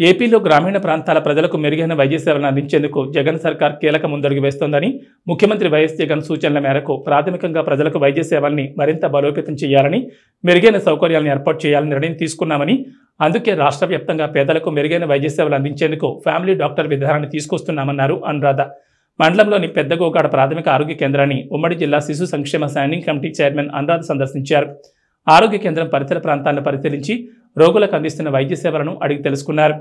ఏపీలో గ్రామీణ ప్రాంతాల ప్రజలకు మెరుగైన వైద్య సేవలను అందించేందుకు జగన్ సర్కార్ కీలక ముందడుగు వేస్తోందని ముఖ్యమంత్రి వైఎస్ జగన్ సూచనల మేరకు ప్రాథమికంగా ప్రజలకు వైద్య సేవల్ని మరింత బలోపేతం చేయాలని మెరుగైన సౌకర్యాలను ఏర్పాటు చేయాలని నిర్ణయం తీసుకున్నామని అందుకే రాష్ట్ర వ్యాప్తంగా పేదలకు మెరుగైన వైద్య సేవలు అందించేందుకు ఫ్యామిలీ డాక్టర్ విధానాన్ని తీసుకొస్తున్నామన్నారు అనురాధ. మండలంలోని పెద్దగోగాడ ప్రాథమిక ఆరోగ్య కేంద్రాన్ని ఉమ్మడి జిల్లా శిశు సంక్షేమ స్టాండింగ్ కమిటీ చైర్మన్ అనురాధ సందర్శించారు. ఆరోగ్య కేంద్రం పరిసర ప్రాంతాలను పరిశీలించి రోగులకు అందిస్తున్న వైద్య సేవలను అడిగి తెలుసుకున్నారు.